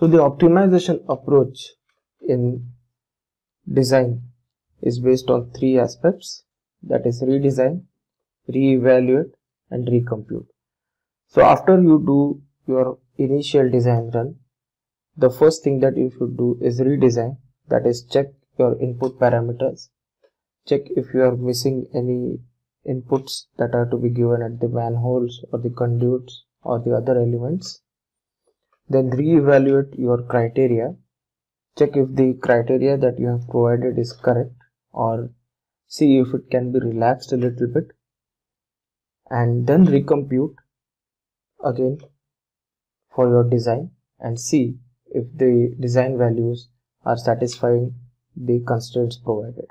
So the optimization approach in design is based on three aspects that is redesign, reevaluate and recompute. So after you do your initial design run, the first thing that you should do is redesign that is check your input parameters, check if you are missing any inputs that are to be given at the manholes or the conduits or the other elements. Then reevaluate your criteria, check if the criteria that you have provided is correct or see if it can be relaxed a little bit and then recompute again for your design and see if the design values are satisfying the constraints provided.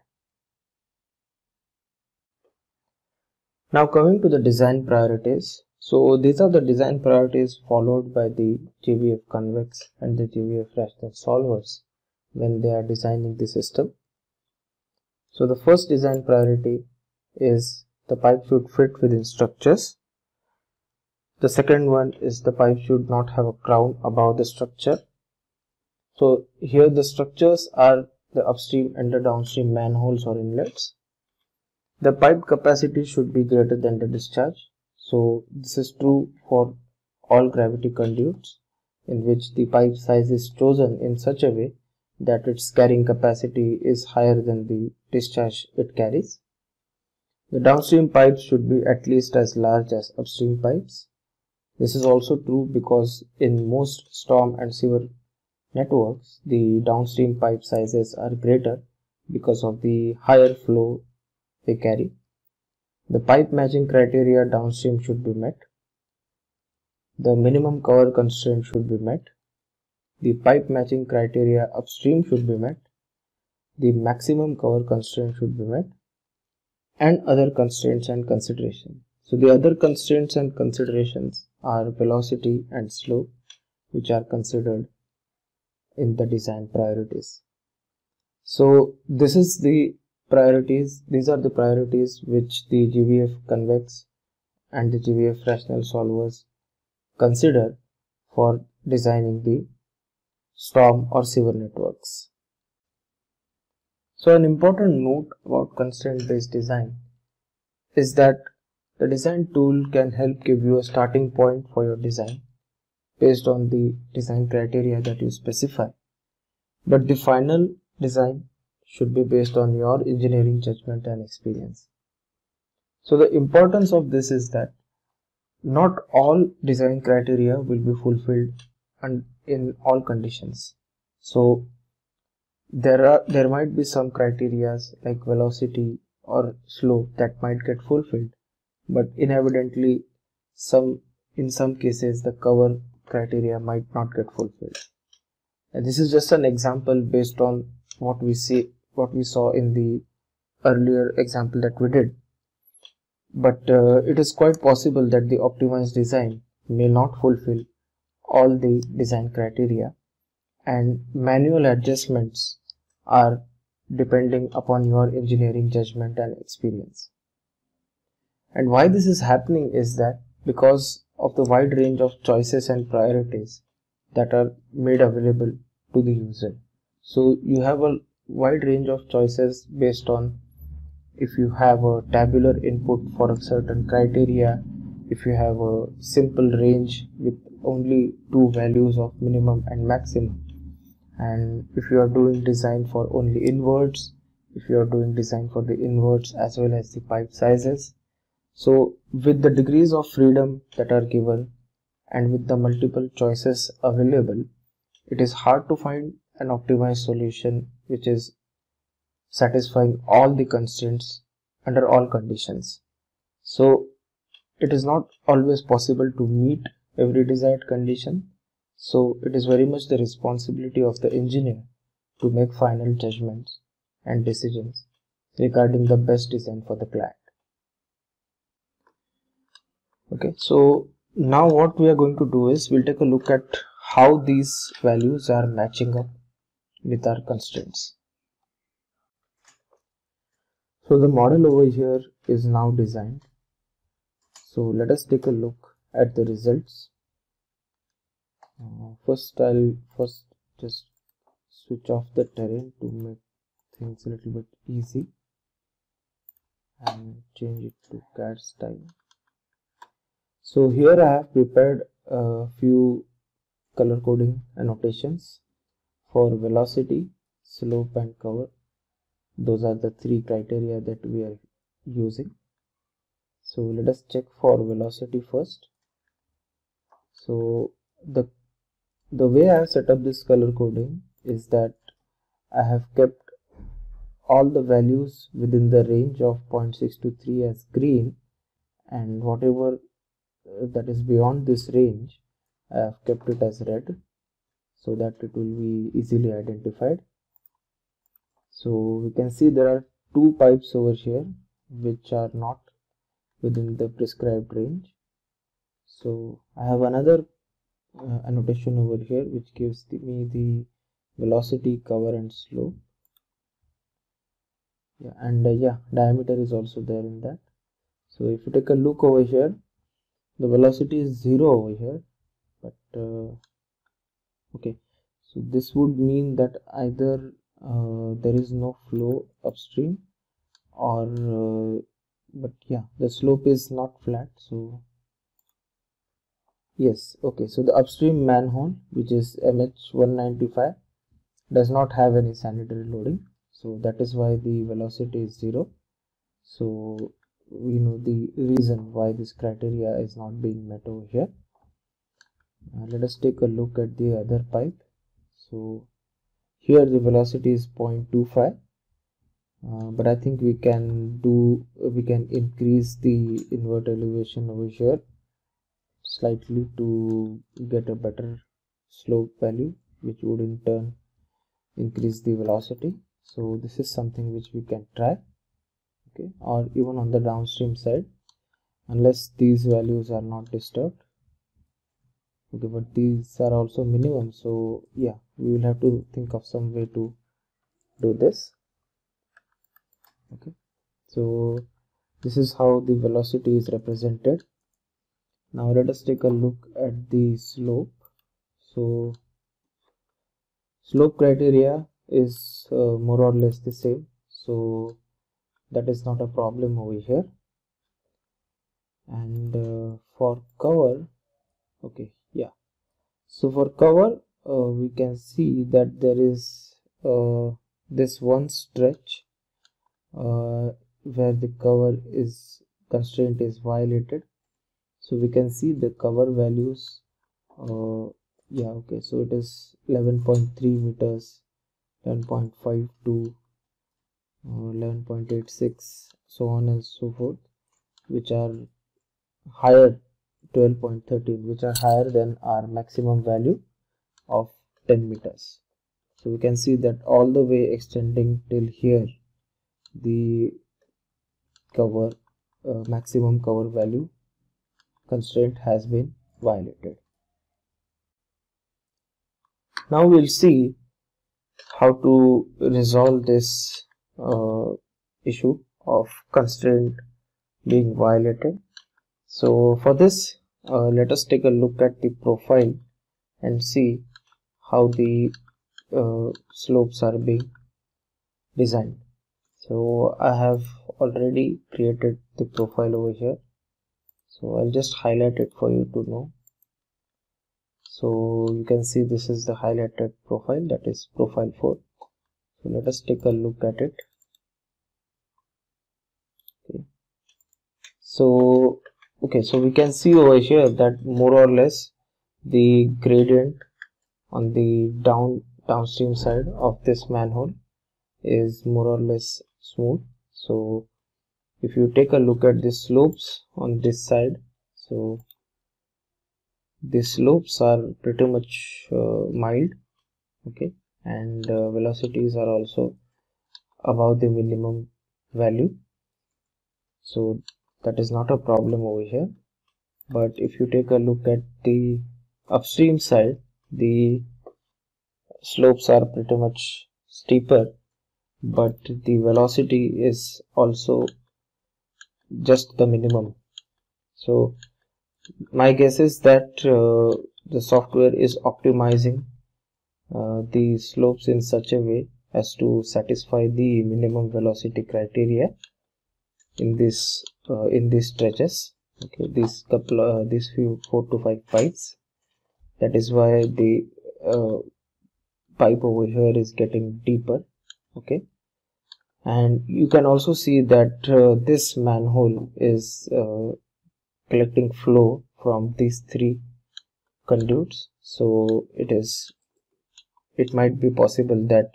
Now coming to the design priorities. So these are the design priorities followed by the GVF convex and the GVF rational solvers when they are designing the system. So the first design priority is the pipe should fit within structures. The second one is the pipe should not have a crown above the structure. So here the structures are the upstream and the downstream manholes or inlets. The pipe capacity should be greater than the discharge. So this is true for all gravity conduits in which the pipe size is chosen in such a way that its carrying capacity is higher than the discharge it carries. The downstream pipes should be at least as large as upstream pipes. This is also true because in most storm and sewer networks, the downstream pipe sizes are greater because of the higher flow they carry. The pipe matching criteria downstream should be met. The minimum cover constraint should be met. The pipe matching criteria upstream should be met. The maximum cover constraint should be met and other constraints and consideration. So the other constraints and considerations are velocity and slope which are considered in the design priorities. So this is the priorities, these are the priorities which the GVF convex and the GVF rational solvers consider for designing the storm or sewer networks. So an important note about constraint based design is that the design tool can help give you a starting point for your design based on the design criteria that you specify. But the final design should be based on your engineering judgment and experience. So the importance of this is that not all design criteria will be fulfilled and in all conditions. So there are there might be some criterias like velocity or slope that might get fulfilled but inevitably some in some cases the cover criteria might not get fulfilled and this is just an example based on what we see what we saw in the earlier example that we did but uh, it is quite possible that the optimized design may not fulfill all the design criteria and manual adjustments are depending upon your engineering judgment and experience. And why this is happening is that because of the wide range of choices and priorities that are made available to the user. So you have a wide range of choices based on if you have a tabular input for a certain criteria, if you have a simple range with only two values of minimum and maximum. And if you are doing design for only inverts if you are doing design for the inverts as well as the pipe sizes. So with the degrees of freedom that are given and with the multiple choices available it is hard to find an optimized solution which is satisfying all the constraints under all conditions so it is not always possible to meet every desired condition so it is very much the responsibility of the engineer to make final judgments and decisions regarding the best design for the client. Okay, so now what we are going to do is we'll take a look at how these values are matching up with our constraints. So the model over here is now designed. So let us take a look at the results uh, first I'll first just switch off the terrain to make things a little bit easy and change it to CAD style so here I have prepared a few color coding annotations for velocity slope and cover. Those are the three criteria that we are using. So let us check for velocity first. So the the way I have set up this color coding is that I have kept all the values within the range of 0.623 as green and whatever uh, that is beyond this range I have kept it as red so that it will be easily identified. So we can see there are two pipes over here which are not within the prescribed range. So I have another uh, annotation over here which gives the, me the velocity cover and slope. Yeah and uh, yeah diameter is also there in that. So if you take a look over here the velocity is zero over here but uh, okay. So this would mean that either uh, there is no flow upstream or uh, but yeah the slope is not flat. So yes. Okay. So the upstream manhole which is mh195 does not have any sanitary loading. So that is why the velocity is zero. So we know the reason why this criteria is not being met over here uh, let us take a look at the other pipe. So here the velocity is 0.25 uh, but I think we can do we can increase the invert elevation over here slightly to get a better slope value which would in turn increase the velocity. So this is something which we can try okay or even on the downstream side unless these values are not disturbed okay but these are also minimum so yeah we will have to think of some way to do this. Okay so this is how the velocity is represented. Now let us take a look at the slope. So slope criteria is uh, more or less the same. So that is not a problem over here. And uh, for cover okay so for cover uh, we can see that there is uh, this one stretch uh, where the cover is constraint is violated. So we can see the cover values uh, yeah okay so it is 11.3 meters 10.5 to uh, 11.86 so on and so forth which are higher 12.13 which are higher than our maximum value of 10 meters. So we can see that all the way extending till here the cover uh, maximum cover value constraint has been violated. Now we'll see how to resolve this uh, issue of constraint being violated so for this uh, let us take a look at the profile and see how the uh, slopes are being designed. So I have already created the profile over here. So I'll just highlight it for you to know. So you can see this is the highlighted profile that is profile 4 so let us take a look at it. Okay. So okay so we can see over here that more or less the gradient on the down downstream side of this manhole is more or less smooth. So if you take a look at the slopes on this side so the slopes are pretty much uh, mild okay and uh, velocities are also above the minimum value. So that is not a problem over here. But if you take a look at the upstream side the slopes are pretty much steeper but the velocity is also just the minimum. So my guess is that uh, the software is optimizing uh, the slopes in such a way as to satisfy the minimum velocity criteria in this uh, in these stretches. Okay these couple uh, these few four to five pipes that is why the uh, pipe over here is getting deeper. Okay. And you can also see that uh, this manhole is uh, collecting flow from these three conduits. So it is it might be possible that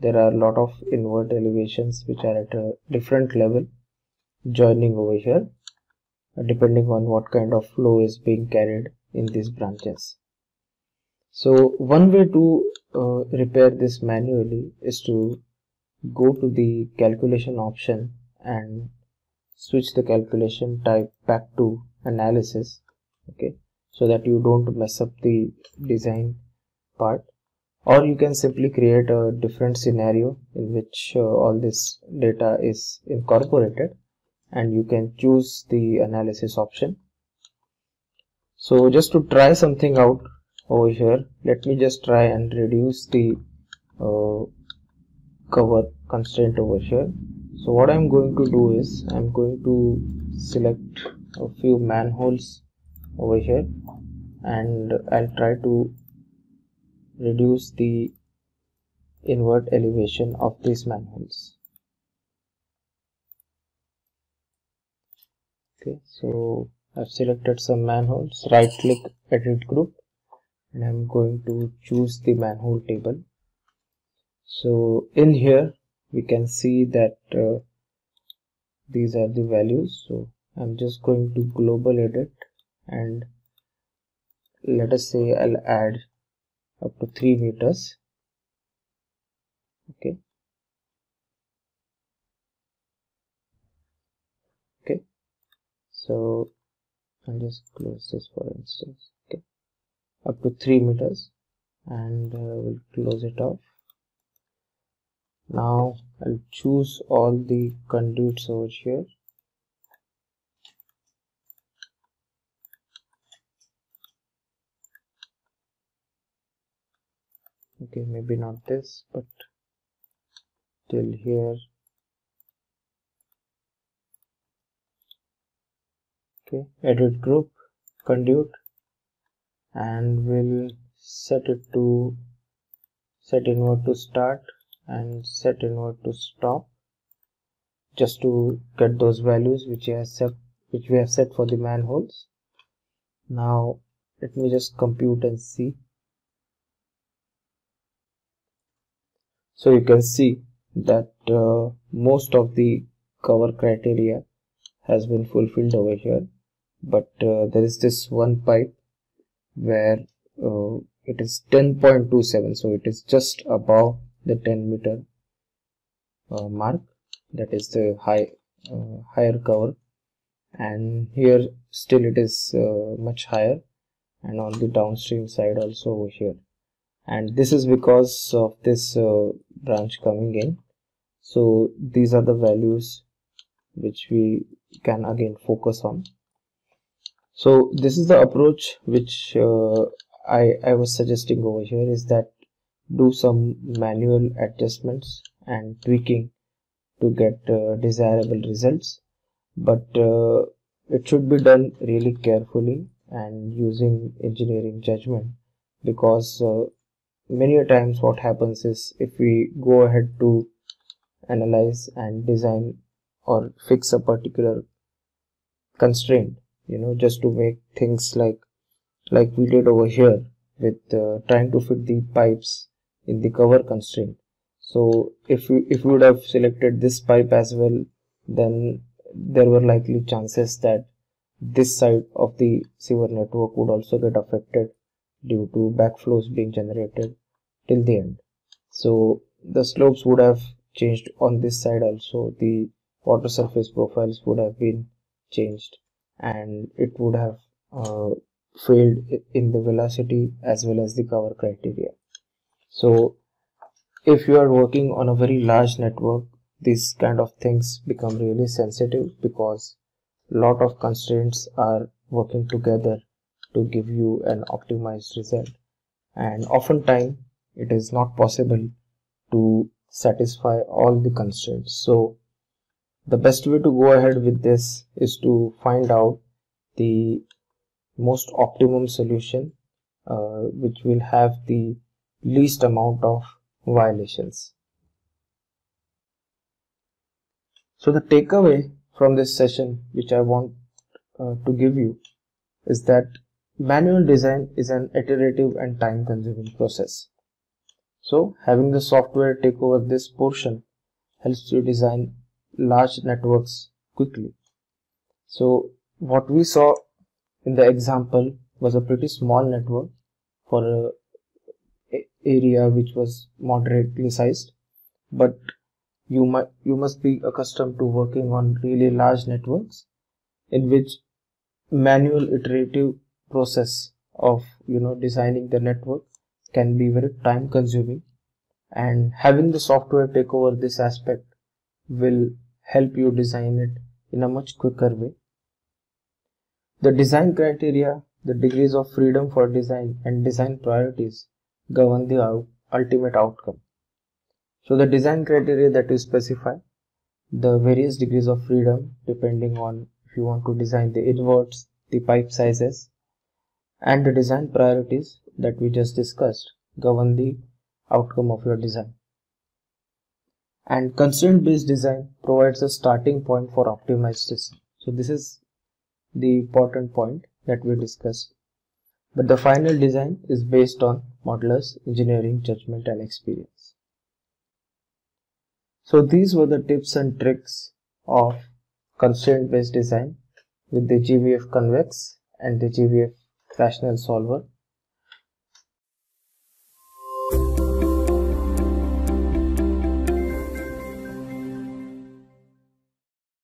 there are a lot of invert elevations which are at a different level joining over here depending on what kind of flow is being carried in these branches. So one way to uh, repair this manually is to go to the calculation option and switch the calculation type back to analysis okay so that you don't mess up the design part. Or you can simply create a different scenario in which uh, all this data is incorporated and you can choose the analysis option. So just to try something out over here let me just try and reduce the uh, cover constraint over here. So what I'm going to do is I'm going to select a few manholes over here and I'll try to reduce the invert elevation of these manholes okay so I've selected some manholes. Right click edit group and I'm going to choose the manhole table. So in here we can see that uh, these are the values. So I'm just going to global edit and let us say I'll add up to 3 meters. Okay okay so I'll just close this for instance. Okay. Up to 3 meters. And uh, we'll close it off. Now I'll choose all the conduits over here. Okay maybe not this but till here okay edit group conduit and we'll set it to set invert to start and set invert to stop. Just to get those values which we have set which we have set for the manholes. Now let me just compute and see. So you can see that uh, most of the cover criteria has been fulfilled over here but uh, there is this one pipe where uh, it is 10.27 so it is just above the 10 meter uh, mark. That is the high uh, higher cover. And here still it is uh, much higher. And on the downstream side also over here. And this is because of this uh, branch coming in. So these are the values which we can again focus on so this is the approach which uh, I, I was suggesting over here is that do some manual adjustments and tweaking to get uh, desirable results. But uh, it should be done really carefully and using engineering judgment because uh, many times what happens is if we go ahead to analyze and design or fix a particular constraint you know just to make things like like we did over here with uh, trying to fit the pipes in the cover constraint. So if we if we would have selected this pipe as well then there were likely chances that this side of the sewer network would also get affected due to backflows being generated till the end. So the slopes would have changed on this side also. The water surface profiles would have been changed and it would have uh, failed in the velocity as well as the cover criteria. So if you are working on a very large network these kind of things become really sensitive because a lot of constraints are working together to give you an optimized result. And oftentimes it is not possible to satisfy all the constraints. So the best way to go ahead with this is to find out the most optimum solution uh, which will have the least amount of violations. So the takeaway from this session which I want uh, to give you is that manual design is an iterative and time consuming process. So having the software take over this portion helps you design large networks quickly. So what we saw in the example was a pretty small network for a area which was moderately sized but you might you must be accustomed to working on really large networks in which manual iterative process of you know designing the network can be very time consuming and having the software take over this aspect will help you design it in a much quicker way the design criteria, the degrees of freedom for design and design priorities govern the ultimate outcome. So the design criteria that you specify, the various degrees of freedom depending on if you want to design the inverts, the pipe sizes and the design priorities that we just discussed govern the outcome of your design. And constraint based design provides a starting point for optimized design. So this is the important point that we discussed. But the final design is based on modeler's engineering judgment and experience. So these were the tips and tricks of constraint based design with the GVF convex and the GVF rational solver.